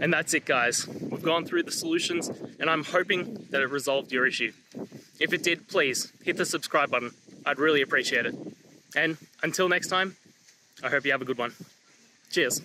And that's it, guys. We've gone through the solutions, and I'm hoping that it resolved your issue. If it did, please hit the subscribe button. I'd really appreciate it. And until next time, I hope you have a good one. Cheers.